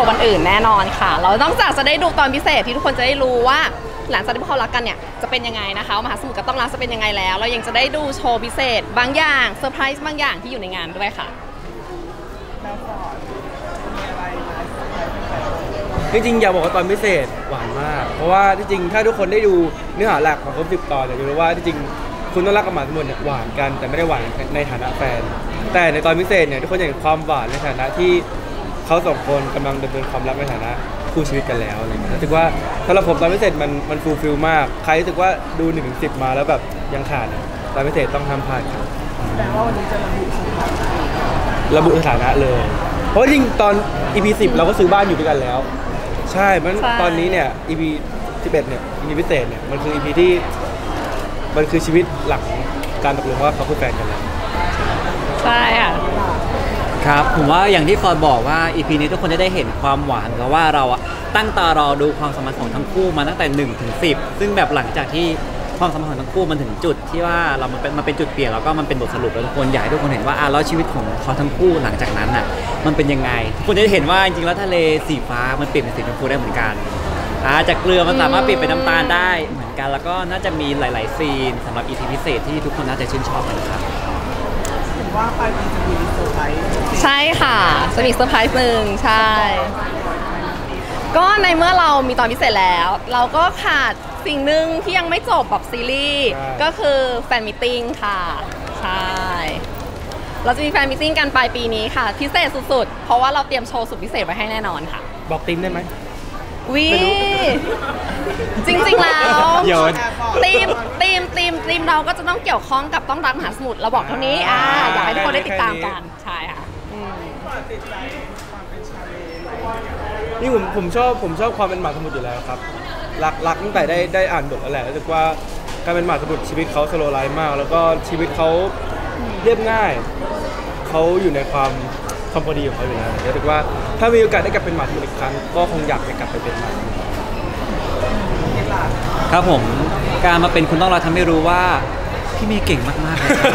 อื่นแน่นอนค่ะ เรานอกจากจะได้ดูตอนพิเศษที่ทุกคนจะได้รู้ว่า หลังจากที่พวกเขารักกันเนี่ยจะเป็นยังไงนะคะมหาสมุทรกับต้องรักจะเป็นยังไงแล้ว เรายังจะได้ดูโชว์พิเศษ บางอย่างเซอร์ไพรส์บางอย่างที่อยู่ในงานด้วยค่ะจริงๆอยากบอกว่าตอนพิเศษหวานมาก เพราะว่าที่จริงถ้าทุกคนได้ดูเนื้อหาหลักของครบสิบตอนเนี่ยจะรู้ว่าที่จริงคุณต้องรักกับหมาทั้งหมดเนี่ยหวานกันแต่ไม่ได้หวานในฐานะแฟน แต่ในตอนพิเศษเนี่ยทุกคนจะเห็นความหวานในฐานะที่ เขาสองคนกำลังดำเนินความรักในฐานะคู่ชีวิตกันแล้วอะไรเงี้ยรู้สึกว่าสำหรับผมตอนพิเศษมันมันฟูลฟิลมาก ใครรู้สึกว่าดู1นถึงสิมาแล้วแบบยังขาดเนี่ยตอนพิเศษต้องทำผ่านครับแต่ว่าวันนี้จะระบุสถานะระบุสถานะเลย เพราะจริงตอน EP 10เราก็ซื้อบ้านอยู่ด้วยกันแล้ว ใช่มันใช่ ตอนนี้เนี่ย EP 11เนี่ย EP พิเศษเนี่ยมันคือ EP ที่มันคือชีวิตหลังการตกลงว่าเขาคือแฟนกันแล้ว ใช่ ครับผมว่าอย่างที่ฟอร์ดบอกว่า EP นี้ทุกคนจะได้เห็นความหวานกับว่าเราอะตั้งตารอดูความสัมพันธ์ของทั้งคู่มาตั้งแต่1ถึง10ซึ่งแบบหลังจากที่ความสัมพันธ์ของทั้งคู่มันถึงจุดที่ว่าเรามันเป็นมันเป็นจุดเปลี่ยนแล้วก็มันเป็นบทสรุปแล้วทุกคนอยากให้ทุกคนเห็นว่าอะแล้วชีวิตของเขาทั้งคู่หลังจากนั้นอะมันเป็นยังไงทุกคนจะได้เห็นว่าจริงๆแล้วทะเลสีฟ้ามันเปลี่ยนเป็นสีชมพูได้เหมือนกันอ่าจากเกลือมันสามารถเปลี่ยนเป็นน้ำตาลได้เหมือนกัน แล้วก็น่าจะมีหลาย ๆ ซีนสำหรับ EP พิเศษที่ทุกคนน่าจะชื่นชอบกันครับ ว่าปลายปีจะมีเซอร์ไพรส์ใช่ค่ะจะมีเซอร์ไพรส์หนึ่งใช่ ก็ในเมื่อเรามีตอนพิเศษแล้ว เราก็ขาดสิ่งหนึ่งที่ยังไม่จบแบบซีรีส์ใช่ก็คือ fan meeting ค่ะ ใช่ เราจะมี fan meeting กันปลายปีนี้ค่ะ พิเศษสุดๆ เพราะว่าเราเตรียมโชว์สุดพิเศษไว้ให้แน่นอนค่ะ บอกติมได้ไหม วิไม่รู้จริงๆแล้วโยน ทีมทีมทีมทีมเราก็จะต้องเกี่ยวข้องกับต้องรักมหาสมุทรเราบอกเท่านี้อ่าอยากให้ทุกคนได้ติดตามกันใช่ค่ะอืมติดใจความเป็นชาเลไหมนี่ผมผมชอบผมชอบความเป็นหมาสมุทรอยู่แล้วครับรักรักตั้งแต่ได้ได้อ่านบทแล้วแหละรู้สึกว่าการเป็นหมาสมุทรชีวิตเขาสโลไลฟ์มาก แล้วก็ชีวิตเขาเรียบง่ายเขาอยู่ในความ ความพอดีของเขาอยู่แล้วรู้สึกว่าถ้ามีโอกาสได้กลับเป็นหมาสมุทรอีกครั้ง ก็คงอยากจะกลับไปเป็นหมาสมุทรครับผมการมาเป็นคุณต้องเราทำให้รู้ว่าพี่เมย์เก่งมากๆเลยครั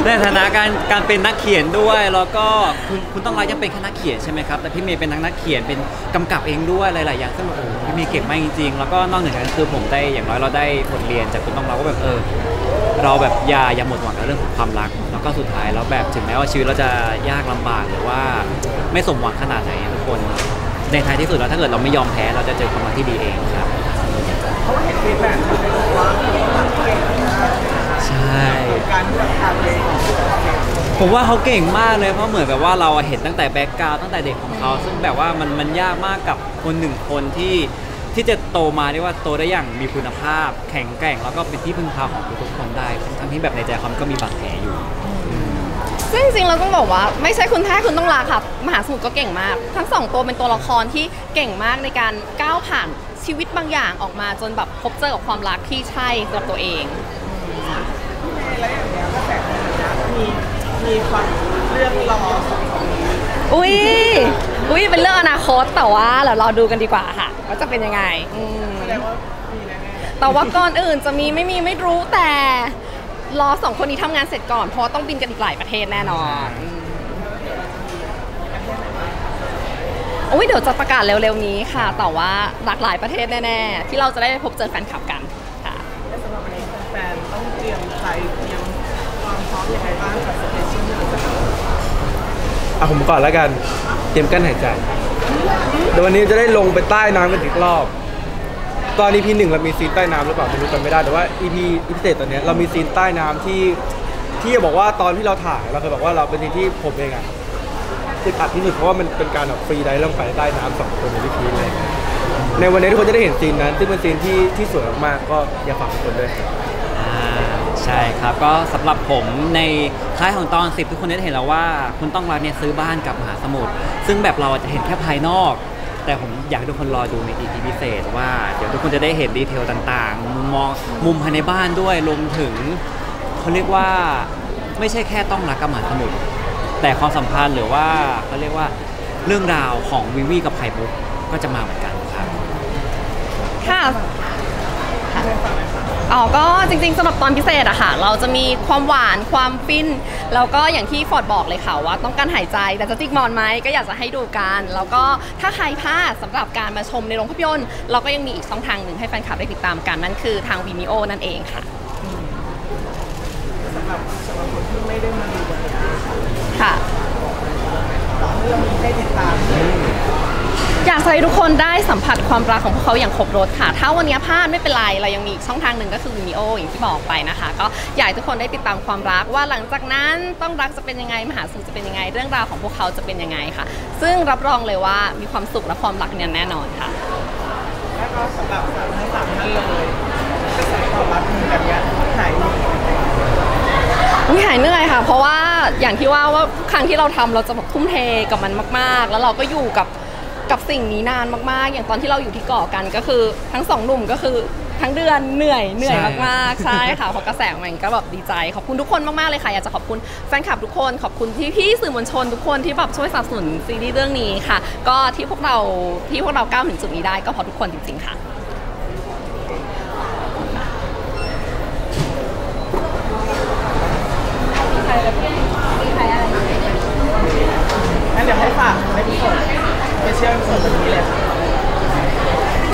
บในฐานะการการเป็นนักเขียนด้วยแล้วก็คุณคุณต้องรักยังเป็นแค่นักเขียนใช่ไหมครับแต่พี่เมย์เป็นทั้งนักเขียนเป็นกำกับเองด้วยหลายๆอย่างซึ่งแบบโอ้โหพี่เมย์เก่งมากจริงๆแล้วก็นอกเหนือจากนั้นคือผมได้อย่างน้อยเราได้บทเรียนจากคุณต้องรักว่าแบบเออ เราแบบอย่าอย่าหมดหวังกับเรื่องของความรักแล้ว ก็สุดท้ายแล้วแบบถึงแม้ว่าชีวิตเราจะยากลำบากหรือว่าไม่สมหวังขนาดไหนทุกคน ในท้ายที่สุดแล้วถ้าเกิดเราไม่ยอมแพ้เราจะเจอความรักที่ดีเองครับเพราะว่าเห็น feedback เป็นว่าเก่งใช่การที่แบบทำเองของตัวเองผมว่าเขาเก่งมากเลยเพราะเหมือนแบบว่าเราเห็นตั้งแต่ background ตั้งแต่เด็กของเขา ซึ่งแบบว่ามันมันยากมากกับคนหนึ่งคนที่ที่จะโตมาได้ว่าโตได้อย่างมีคุณภาพ แข็งแกร่งแล้วก็เป็นที่พึ่งพาของทุกคนได้ทั้งที่แบบในใจเขาก็มีบาดแผลอยู่ ซึ่งจริงๆเราต้องบอกว่าไม่ใช่คุณแท้คุณต้องรักครับมหาสมุทรก็เก่งมาก ทั้งสองตัวเป็นตัวละครที่เก่งมากในการก้าวผ่านชีวิตบางอย่างออกมาจนแบบพบเจอกับความรักที่ใช่สำหรับตัวเองแล้วอย่างเงี้ยก็แต่ขนาดนี้มีมีความเรื่องรอสองคนนี้อุ้ยอุ้ยเป็นเรื่องอนาคตแต่ว่าเดี๋ยวรอดูกันดีกว่าค่ะว่าจะเป็นยังไงอืมแสดงว่ามีแน่ๆแต่ว่าก่อนอื่นจะมีไม่มีไม่รู้แต่ รอสองคนนี้ทำงานเสร็จก่อน เพราะว่าต้องบินกันอีกหลายประเทศแน่นอนอืมอุ้ยเดี๋ยวจะประกาศเร็วๆนี้ค่ะ แต่ว่าหลากหลายประเทศแน่ๆ ที่เราจะได้ไปพบเจอแฟนคลับกันค่ะและสำหรับวันนี้แฟนๆต้องเตรียมใจเตรียมความพร้อมยังไงบ้างกับ station ที่เราจะทำอะผมก่อนแล้วกัน เตรียมกั้นหายใจเดี๋ยววันนี้จะได้ลงไปใต้น้ำกันอีกรอบ ตอน EP หนึ่งเรามีซีนใต้น้ำหรือเปล่าไม่รู้จำไม่ได้แต่ว่า EP พิเศษตอนเนี้ยเรามีซีนใต้น้ำที่ที่จะบอกว่าตอนที่เราถ่ายเราเคยบอกว่าเราเป็นซีนที่ผมเองอะอึดอัดที่สุดเพราะว่ามันเป็นการแบบ free dive ลงไปใต้น้ำสองคนในวิธีเลยในวันนี้ทุกคนจะได้เห็นซีนนั้นซึ่งเป็นซีนที่ที่สวยมากๆก็อย่าฝากทุกคนด้วยครับ อ่าใช่ครับก็สำหรับผมในท้ายของตอน 10 ทุกคนได้เห็นแล้วว่า คุณต้องรักเนี่ยซื้อบ้านกับมหาสมุทรซึ่งแบบเราอาจจะเห็นแค่ภายนอก แต่ผมอยากให้ทุกคนรอดูใน EP พิเศษว่า เดี๋ยวทุกคนจะได้เห็นดีเทลต่างๆ มุมมองมุมภายในบ้านด้วยรวมถึงเขาเรียกว่าไม่ใช่แค่ต้องรักกับมาสมุทรแต่ความสัมพันธ์หรือว่าเขาเรียกว่าเรื่องราวของวิวีกับไข่มุกก็จะมาเหมือนกันครับค่ะ อ๋อ ก็จริงๆสำหรับตอนพิเศษอะค่ะ เราจะมีความหวานความฟิน แล้วก็อย่างที่ฟอร์ดบอกเลยค่ะว่าต้องการหายใจ แต่จะจิกมอนไหมก็อยากจะให้ดูกัน แล้วก็ถ้าใครพลาดสำหรับการมาชมในโรงภาพยนตร์ เราก็ยังมีอีกช่องทางหนึ่งให้แฟนคลับได้ติดตามกัน นั่นคือทาง Vimeo นั่นเองค่ะสำหรับสำหรับคนที่ไม่ได้มาดูวันนี้ค่ะเรื่องนี้ให้ติดตาม อยากจะให้ทุกคนได้สัมผัสความรักของพวกเขาอย่างครบรถค่ะ ถ้าวันนี้พลาดไม่เป็นไร เรายังมีอีกช่องทางหนึ่งก็คือ Vimeo อย่างที่บอกไปนะคะ ก็อยากให้ทุกคนได้ติดตามความรักว่าหลังจากนั้นต้องรักจะเป็นยังไง มหาสุขจะเป็นยังไง เรื่องราวของพวกเขาจะเป็นยังไงค่ะ ซึ่งรับรองเลยว่ามีความสุขและความรักเนี่ยแน่นอนค่ะแล้วก็สำหรับสามทั้งสามท่านเลยกระแสตอบรับมีแบบเนี้ยหายเหนื่อยไหมอุ๊ยหายเหนื่อยค่ะ เพราะว่าอย่างที่ว่าว่าทุกครั้งที่เราทำเราจะแบบทุ่มเทกับมันมาก ๆ แล้วเราก็อยู่กับ กับสิ่งนี้นานมากๆ อย่างตอนที่เราอยู่ที่เกาะกันก็คือ ทั้งสองหนุ่มก็คือทั้งเดือนเหนื่อยเหนื่อยใช่มากๆใช่ค่ะเพราะกระแสมันก็แบบดีใจ ขอบคุณทุกคนมากๆเลยค่ะ อยากจะขอบคุณแฟนคลับทุกคน ขอบคุณพี่พี่ๆสื่อมวลชนทุกคนที่แบบช่วยสนับสนุนซีรีส์เรื่องนี้ค่ะ ก็ที่พวกเราที่พวกเราก้าวถึงจุดนี้ได้ก็เพราะทุกคนจริงๆค่ะงั้นเดี๋ยวให้ฝากให้ทุกคนไปเชื่อมส่วนตรงนี้เลย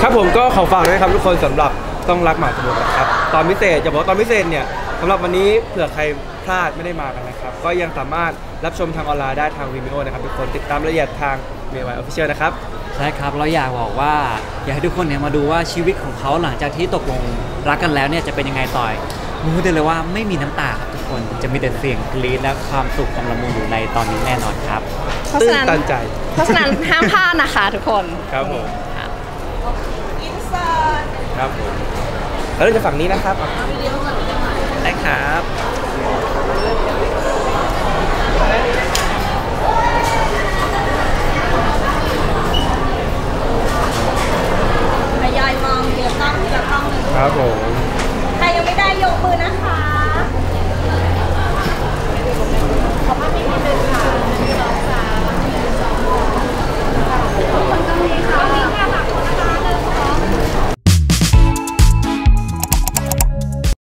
ครับผมก็ขอฝากด้วยครับทุกคนสำหรับต้องรักหมาสมุทรนะครับ ตอนพิเศษจะบอกว่าตอนพิเศษเนี่ยสำหรับวันนี้เผื่อใครพลาดไม่ได้มากันนะครับ ก็ยังสามารถรับชมทางออนไลน์ได้ทาง Vimeo นะครับทุกคนติดตามรายละเอียดทาง m ม y Official นะครับ ใช่ครับ เราอยากบอกว่า อยากให้ทุกคนเนี่ยมาดูว่าชีวิตของเขาหลังจากที่ตกลงรักกันแล้วเนี่ยจะเป็นยังไงต่อยรู้ได้เลยว่าไม่มีน้ำตาครับ คน จะมีแต่เสียงกรี๊ดและความสุขความละมุนอยู่ในตอนนี้แน่นอนครับ เพราะตื้ฉะนนั้น ตันใจ เพราะฉะนั้นห้ามพลาดนะคะทุกคน ครับผมค่ะครับผมแล้วเราจะฝั่งนี้นะครับได้ครับ